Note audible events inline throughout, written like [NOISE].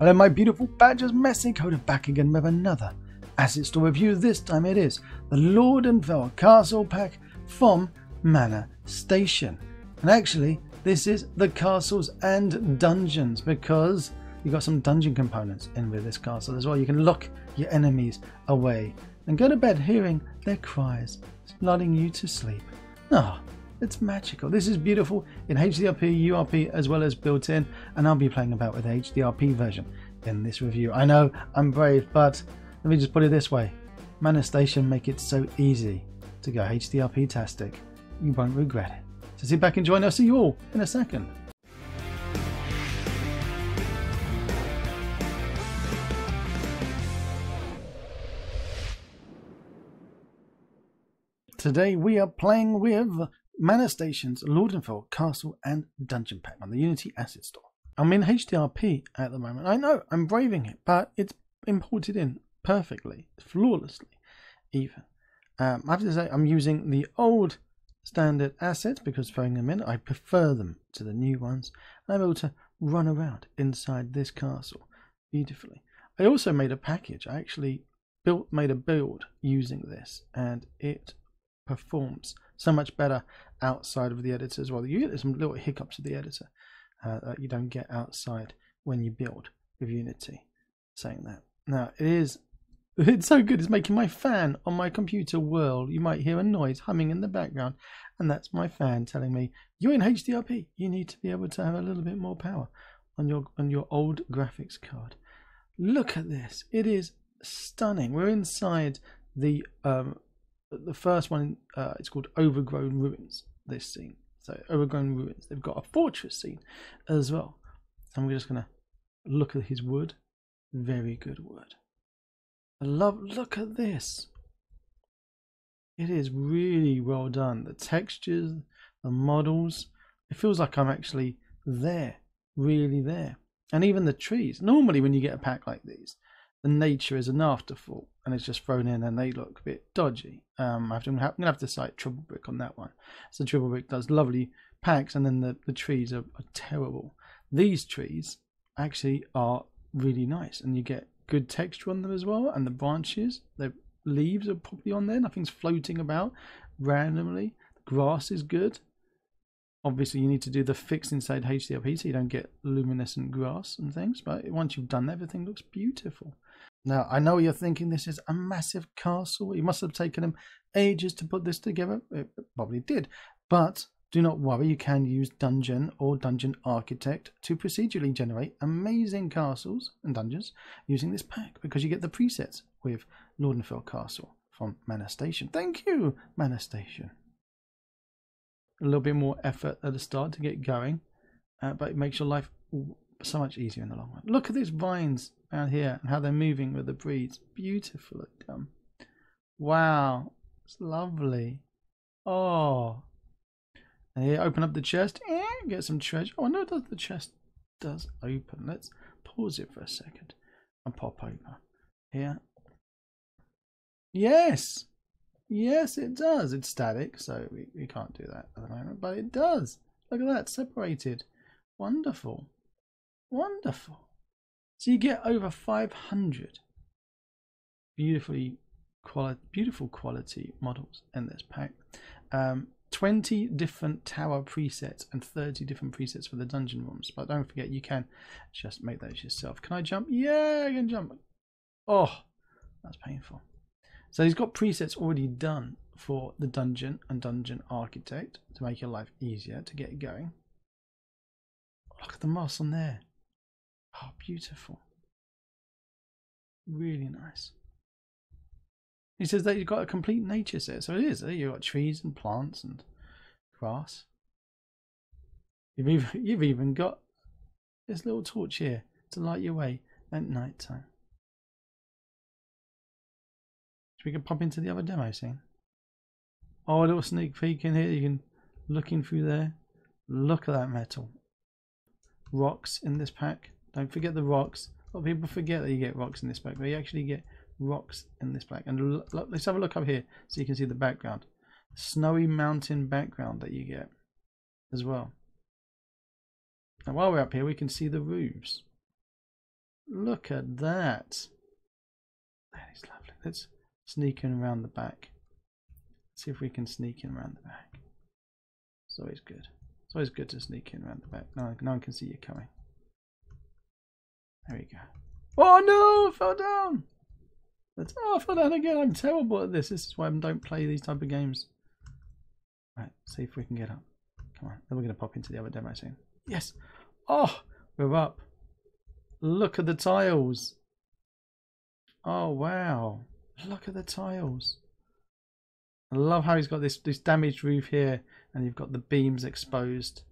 Hello my beautiful badgers, Messy Coder back again with another Asset Store review. This time it is the Lordenfel Castle Pack from Mana Station. And actually, this is the castles and dungeons because you've got some dungeon components in with this castle as well. You can lock your enemies away and go to bed hearing their cries, lulling you to sleep. Ah, oh, it's magical. This is beautiful in HDRP, URP as well as built in and I'll be playing about with the HDRP version in this review. I know I'm brave but let me just put it this way. Mana Station make it so easy to go HDRP-tastic. You won't regret it. So sit back and join us. See you all in a second. Today we are playing with Mana Stations, Lordenfel, Castle and Dungeon Pack on the Unity Asset Store. I'm in HDRP at the moment. I know, I'm braving it, but it's imported in perfectly, flawlessly even. Um, I have to say I'm using the old standard assets because throwing them in, I prefer them to the new ones. I'm able to run around inside this castle beautifully. I also made a package. I actually built made a build using this and it performs so much better outside of the editor as well. You get some little hiccups of the editor uh, that you don't get outside when you build with Unity. Saying that. Now, it is [LAUGHS] it's so good, it's making my fan on my computer whirl. You might hear a noise humming in the background, and that's my fan telling me, you're in HDRP. You need to be able to have a little bit more power on your on your old graphics card. Look at this. It is stunning. We're inside the um, the first one, uh, it's called Overgrown Ruins, this scene. So, Overgrown Ruins. They've got a fortress scene as well. So, I'm just to look at his wood. Very good wood. I love, look at this. It is really well done. The textures, the models. It feels like I'm actually there, really there. And even the trees. Normally, when you get a pack like these, the nature is an afterthought and it's just thrown in and they look a bit dodgy. Um, I have to, I'm going to have to cite Triplebrick on that one. So Triplebrick does lovely packs and then the, the trees are, are terrible. These trees actually are really nice and you get good texture on them as well and the branches, the leaves are probably on there. Nothing's floating about randomly. The grass is good. Obviously, you need to do the fix inside HDRP so you don't get luminescent grass and things. But once you've done everything looks beautiful. Now, I know you're thinking this is a massive castle. It must have taken him ages to put this together. It probably did. But do not worry, you can use DunGen or Dungeon Architect to procedurally generate amazing castles and dungeons using this pack because you get the presets with Lordenfel Castle from Mana Station. Thank you, Mana Station. A little bit more effort at the start to get going, uh, but it makes your life so much easier in the long run. Look at these vines around here and how they're moving with the breeze. Beautiful. Um, wow. It's lovely. Oh. And here, open up the chest. Get some treasure. Oh, no, the chest does open. Let's pause it for a second and pop over. Here. Yes. Yes, it does. It's static, so we, we can't do that at the moment. But it does. Look at that, separated. Wonderful. Wonderful. So you get over 500 beautifully quality, beautiful quality models in this pack. Um, 20 different tower presets and 30 different presets for the dungeon rooms. But don't forget, you can just make those yourself. Can I jump? Yeah, I can jump. Oh, that's painful. So he's got presets already done for the DunGen and dungeon architect to make your life easier to get going. Look at the moss on there. Oh, beautiful. Really nice. He says that you've got a complete nature set. So it is. Eh? You've got trees and plants and grass. You've even, [LAUGHS] you've even got this little torch here to light your way at night time. Should we can pop into the other demo scene? Oh, a little sneak peek in here. You can look in through there. Look at that metal. Rocks in this pack. Don't forget the rocks. A lot of people forget that you get rocks in this pack, but you actually get rocks in this pack. And look, let's have a look up here so you can see the background. Snowy mountain background that you get as well. Now while we're up here, we can see the roofs. Look at that. That is lovely. Let's sneak in around the back. See if we can sneak in around the back. It's always good. It's always good to sneak in around the back. No, no one can see you coming. There we go. Oh no! I fell down! That's, oh, I fell down again. I'm terrible at this. This is why I don't play these type of games. Right, see if we can get up. Come on. Then we're going to pop into the other demo soon. Yes! Oh! We're up. Look at the tiles. Oh, wow. Look at the tiles. I love how he's got this, this damaged roof here and you've got the beams exposed.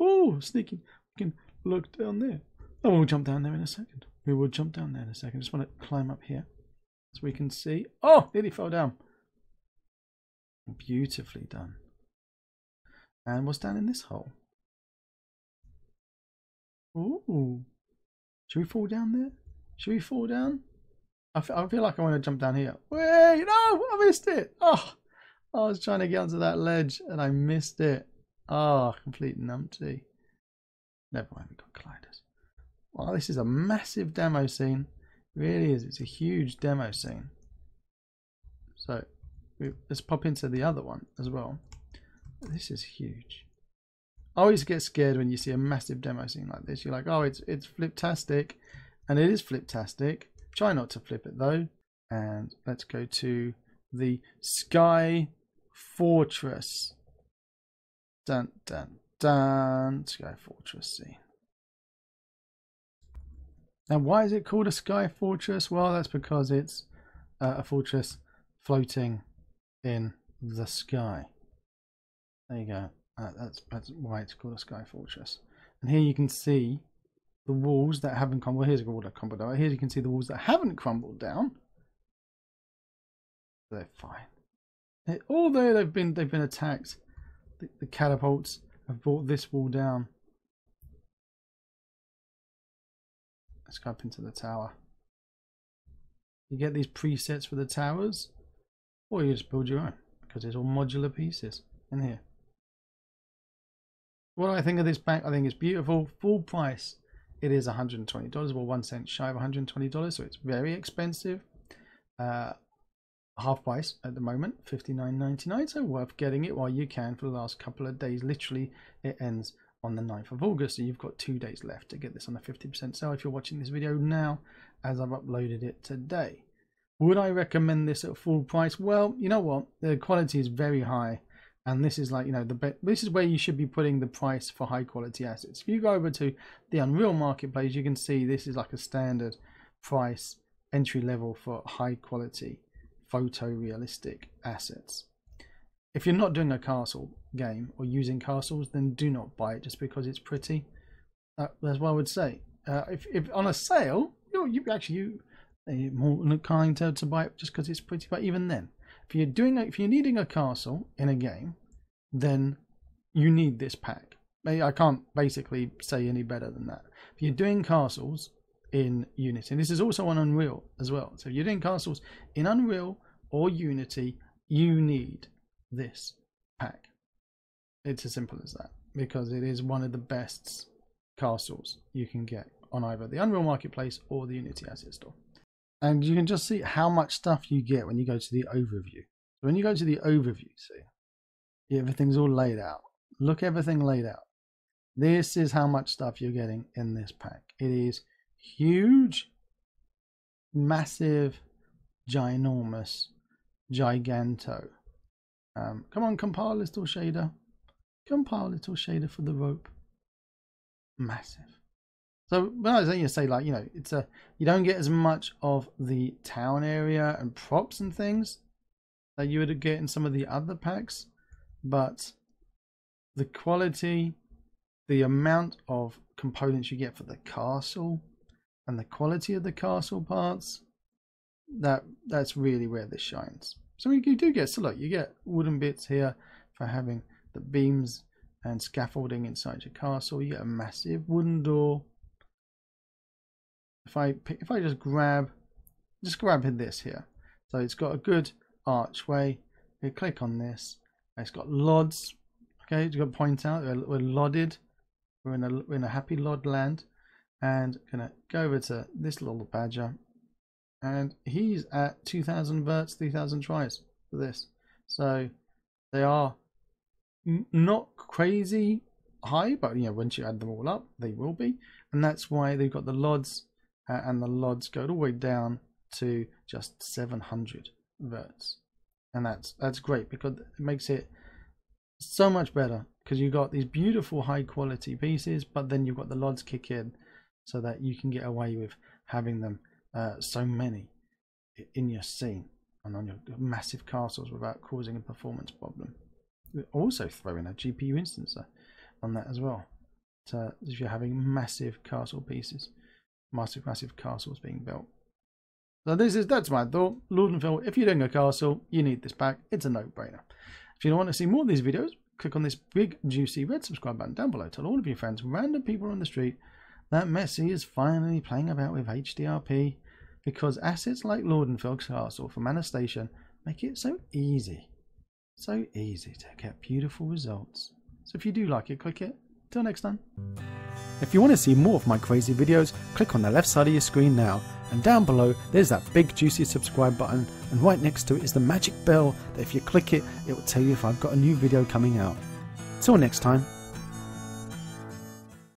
Oh, sneaking. We can look down there. Oh, we'll jump down there in a second. We will jump down there in a second. Just want to climb up here so we can see. Oh, nearly fell down. Beautifully done. And what's down in this hole? Ooh. Should we fall down there? Should we fall down? I feel, I feel like I want to jump down here. Wait, no, I missed it. Oh, I was trying to get onto that ledge and I missed it. Oh, complete numpty. Never mind. Wow, this is a massive demo scene. It really is. It's a huge demo scene. So, let's pop into the other one as well. This is huge. I always get scared when you see a massive demo scene like this. You're like, oh, it's it's fliptastic, and it is fliptastic. Try not to flip it though. And let's go to the Sky Fortress. Dun dun dun. Sky Fortress scene. Now, why is it called a Sky Fortress? Well, that's because it's uh, a fortress floating in the sky. There you go. Uh, that's, that's why it's called a Sky Fortress. And here you can see the walls that haven't crumbled. Well, here's a wall that crumbled down. Here you can see the walls that haven't crumbled down. They're fine. Although they've been they've been attacked, the, the catapults have brought this wall down. Let's go up into the tower. You get these presets for the towers, or you just build your own because it's all modular pieces in here. What do I think of this pack? I think it's beautiful. Full price. It is $120. Well, one cent shy of $120, so it's very expensive. Uh, half price at the moment, $59.99. So worth getting it while you can for the last couple of days. Literally, it ends on the 9th of August. So you've got two days left to get this on a 50% sale if you're watching this video now, as I've uploaded it today. Would I recommend this at full price? Well, you know what? The quality is very high and this is like you know the this is where you should be putting the price for high quality assets if you go over to the unreal marketplace you can see this is like a standard price entry level for high quality photorealistic assets if you're not doing a castle game or using castles then do not buy it just because it's pretty uh, that's what i would say uh, if, if on a sale you you actually you are more inclined to, to buy it just because it's pretty but even then if you're doing if you're needing a castle in a game, then you need this pack. I can't basically say any better than that. If you're doing castles in Unity, and this is also on Unreal as well. So if you're doing castles in Unreal or Unity, you need this pack. It's as simple as that because it is one of the best castles you can get on either the Unreal Marketplace or the Unity Asset Store and you can just see how much stuff you get when you go to the overview. So when you go to the overview, see, everything's all laid out. Look everything laid out. This is how much stuff you're getting in this pack. It is huge, massive, ginormous, giganto. Um, come on, compile little shader. Compile little shader for the rope. Massive. So when I was say you say like you know it's a you don't get as much of the town area and props and things that you would get in some of the other packs, but the quality, the amount of components you get for the castle, and the quality of the castle parts, that that's really where this shines. So you do get so look you get wooden bits here for having the beams and scaffolding inside your castle. You get a massive wooden door if I if I just grab, just grab this here. So it's got a good archway. You click on this. It's got lods. Okay, you got to point out we're, we're lodded. We're in a we're in a happy lod land, and gonna go over to this little badger and he's at 2000 verts 3000 tris for this. So they are not crazy high but you know once you add them all up they will be. And that's why they've got the LODs uh, and the LODs go all the way down to just 700 verts. And that's that's great because it makes it so much better because you've got these beautiful high quality pieces but then you've got the LODs kick in so that you can get away with having them uh, so many in your scene and on your massive castles without causing a performance problem. We're Also throw in a GPU instancer on that as well. To, if you're having massive castle pieces, massive massive castles being built. So this is that's my thought. Lordenfel, if you're doing a castle, you need this pack. It's a no-brainer. If you want to see more of these videos, click on this big juicy red subscribe button down below. Tell all of your friends, random people on the street, that Messy is finally playing about with HDRP because assets like Lordenfel Castle for Mana Station make it so easy, so easy to get beautiful results. So if you do like it, click it. Till next time. If you want to see more of my crazy videos, click on the left side of your screen now. And down below, there's that big juicy subscribe button. And right next to it is the magic bell that if you click it, it will tell you if I've got a new video coming out. Till next time.